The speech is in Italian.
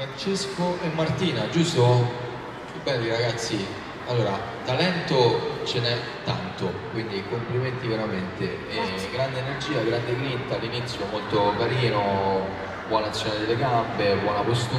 Francesco e Martina, giusto? Che belli ragazzi. Allora, talento ce n'è tanto, quindi complimenti veramente. E grande energia, grande grinta, all'inizio molto carino, buona azione delle gambe, buona postura.